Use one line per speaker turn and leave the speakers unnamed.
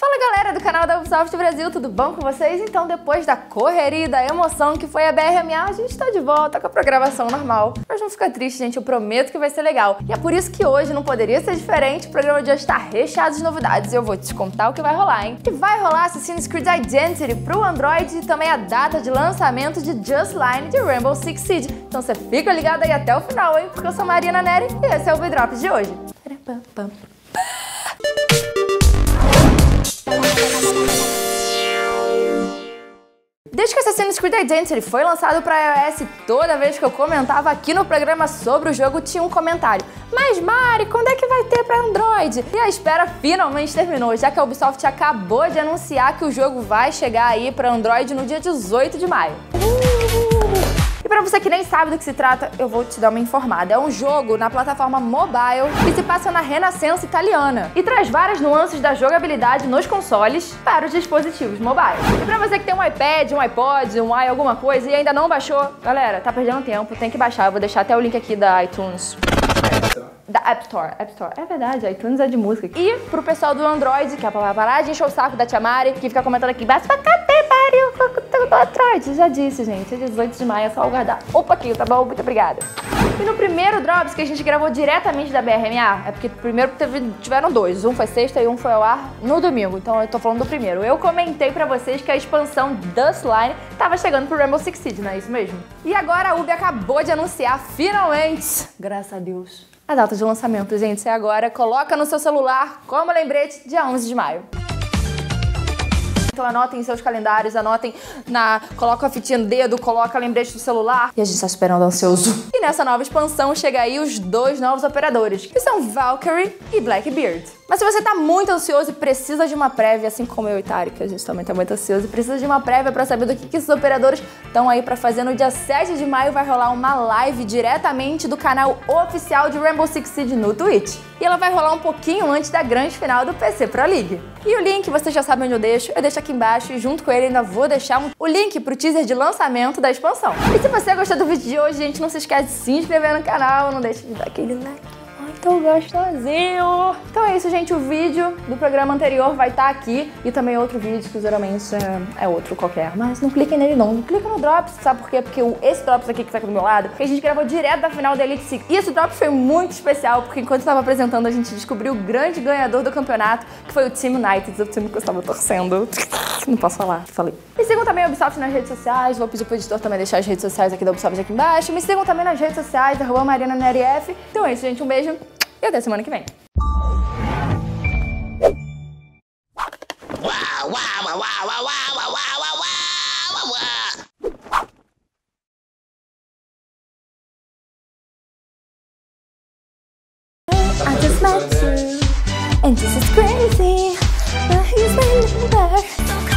Fala galera do canal da Ubisoft Brasil, tudo bom com vocês? Então, depois da correria e da emoção que foi a BRMA, a gente tá de volta com a programação normal. Mas não fica triste, gente, eu prometo que vai ser legal. E é por isso que hoje não poderia ser diferente, o programa de hoje tá recheado de novidades e eu vou te contar o que vai rolar, hein? E vai rolar Assassin's Creed Identity pro Android e também a data de lançamento de Just Line de Rainbow Six Siege. Então você fica ligado aí até o final, hein? Porque eu sou Marina Neri e esse é o V-Drops de hoje. Desde que Assassin's Creed Identity foi lançado para iOS, toda vez que eu comentava aqui no programa sobre o jogo, tinha um comentário. Mas Mari, quando é que vai ter para Android? E a espera finalmente terminou, já que a Ubisoft acabou de anunciar que o jogo vai chegar aí para Android no dia 18 de maio. Sabe do que se trata, eu vou te dar uma informada. É um jogo na plataforma mobile que se passa na Renascença italiana e traz várias nuances da jogabilidade nos consoles para os dispositivos mobile. E para você que tem um iPad, um iPod, um i alguma coisa e ainda não baixou, galera, tá perdendo tempo, tem que baixar. Eu vou deixar até o link aqui da iTunes. Da App Store, App Store. É verdade, iTunes é de música. E pro pessoal do Android, que é pra parar de encher o saco da Tia Mari, que fica comentando aqui, basta pra cadê, pariu, do Android. Já disse, gente, é 18 de maio, é só aguardar um pouquinho, tá bom? Muito obrigada. E no primeiro Drops que a gente gravou diretamente da BRMA, é porque primeiro teve, tiveram dois, um foi sexta e um foi ao ar no domingo, então eu tô falando do primeiro. Eu comentei pra vocês que a expansão Dustline tava chegando pro Rainbow Six Siege, não é isso mesmo? E agora a Ubi acabou de anunciar, finalmente, graças a Deus, a data de lançamento, gente. Você agora coloca no seu celular como lembrete dia 11 de maio. Então anotem em seus calendários, anotem na. Coloca a fitinha no dedo, coloca lembrete do celular. E a gente tá esperando ansioso. E nessa nova expansão chega aí os dois novos operadores, que são Valkyrie e Blackbeard. Mas se você tá muito ansioso e precisa de uma prévia, assim como eu e Tarek, a gente também tá muito ansioso e precisa de uma prévia para saber do que, que esses operadores estão aí para fazer, no dia 7 de maio vai rolar uma live diretamente do canal oficial de Rainbow Six Siege no Twitch. E ela vai rolar um pouquinho antes da grande final do PC Pro League. E o link, você já sabe onde eu deixo, eu deixo aqui embaixo e junto com ele ainda vou deixar o link pro teaser de lançamento da expansão. E se você gostou do vídeo de hoje, gente, não se esquece de se inscrever no canal, não deixe de dar aquele like muito gostosinho. Então é isso, gente. O vídeo do programa anterior vai estar tá aqui e também outro vídeo que geralmente é, é, outro qualquer. Mas não cliquem nele não. Não clica no Drops, sabe por quê? Porque o, esse Drops aqui que tá aqui do meu lado, que a gente gravou direto da final da Elite Six. E esse Drops foi muito especial, porque enquanto estava apresentando, a gente descobriu o grande ganhador do campeonato, que foi o Team United, o time que eu estava torcendo. Não posso falar, falei. Me sigam também a Ubisoft nas redes sociais, vou pedir pro editor também deixar as redes sociais aqui da Ubisoft aqui embaixo. Me sigam também nas redes sociais, arroba Marina NRF. Então é isso, gente. Um beijo e até semana que vem. I just met you, and this is crazy. But here's my number.